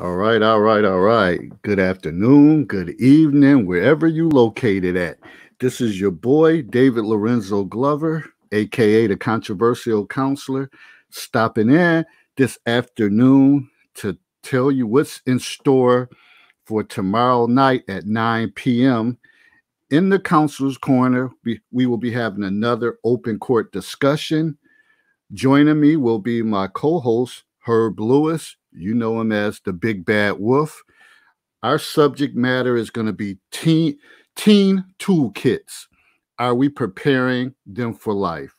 All right, all right, all right. Good afternoon, good evening, wherever you located at. This is your boy David Lorenzo Glover, aka the controversial counselor, stopping in this afternoon to tell you what's in store for tomorrow night at 9 p.m. In the counselor's corner, we, we will be having another open court discussion. Joining me will be my co-host Herb Lewis you know him as the Big Bad Wolf. Our subject matter is going to be teen teen toolkits. Are we preparing them for life?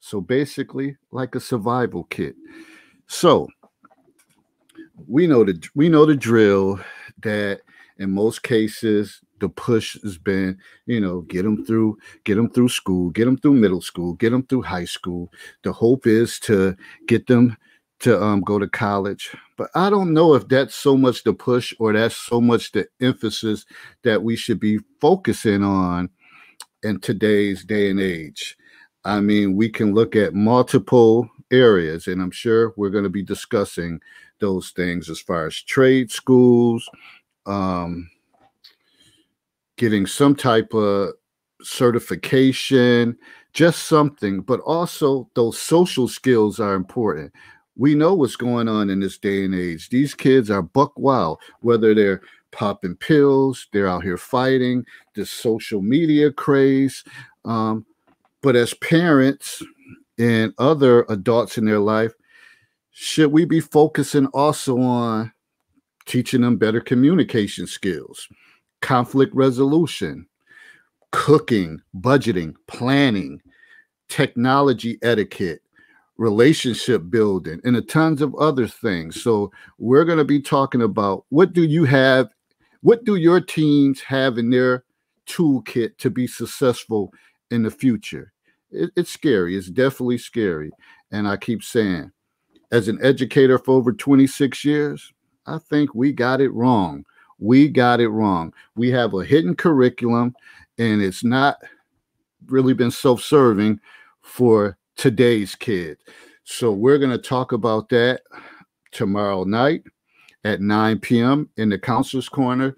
So basically, like a survival kit. So we know the we know the drill that in most cases the push has been you know get them through get them through school get them through middle school get them through high school the hope is to get them to um, go to college. But I don't know if that's so much the push or that's so much the emphasis that we should be focusing on in today's day and age. I mean, we can look at multiple areas, and I'm sure we're going to be discussing those things as far as trade schools, um, getting some type of certification, just something, but also those social skills are important we know what's going on in this day and age. These kids are buck wild, whether they're popping pills, they're out here fighting, this social media craze. Um, but as parents and other adults in their life, should we be focusing also on teaching them better communication skills, conflict resolution, cooking, budgeting, planning, technology etiquette, relationship building, and a tons of other things. So we're going to be talking about what do you have, what do your teams have in their toolkit to be successful in the future? It, it's scary. It's definitely scary. And I keep saying, as an educator for over 26 years, I think we got it wrong. We got it wrong. We have a hidden curriculum, and it's not really been self serving for today's kid. So we're going to talk about that tomorrow night at 9 p.m. in the Counselor's Corner,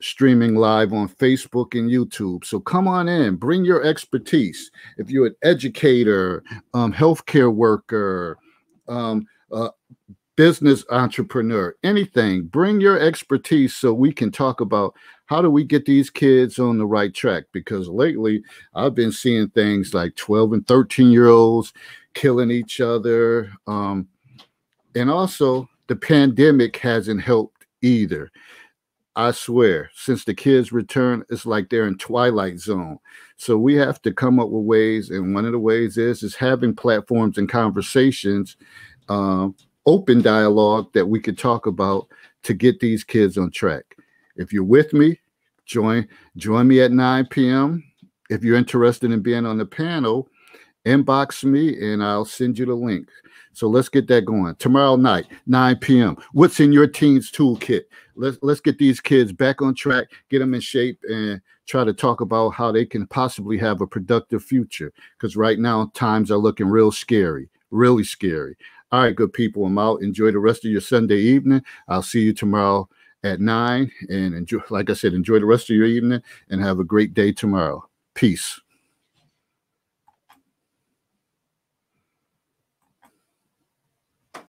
streaming live on Facebook and YouTube. So come on in, bring your expertise. If you're an educator, um, healthcare worker, um, uh, business entrepreneur, anything, bring your expertise so we can talk about how do we get these kids on the right track? Because lately I've been seeing things like 12 and 13 year olds killing each other. Um, and also, the pandemic hasn't helped either. I swear, since the kids return, it's like they're in twilight zone. So we have to come up with ways, and one of the ways is is having platforms and conversations um, open dialogue that we could talk about to get these kids on track. If you're with me, join join me at 9 p.m. If you're interested in being on the panel, inbox me and I'll send you the link. So let's get that going. Tomorrow night, 9 p.m. What's in your teen's toolkit? Let's let's get these kids back on track, get them in shape, and try to talk about how they can possibly have a productive future. Because right now times are looking real scary, really scary. All right, good people. I'm out. Enjoy the rest of your Sunday evening. I'll see you tomorrow at nine. And enjoy, like I said, enjoy the rest of your evening and have a great day tomorrow. Peace.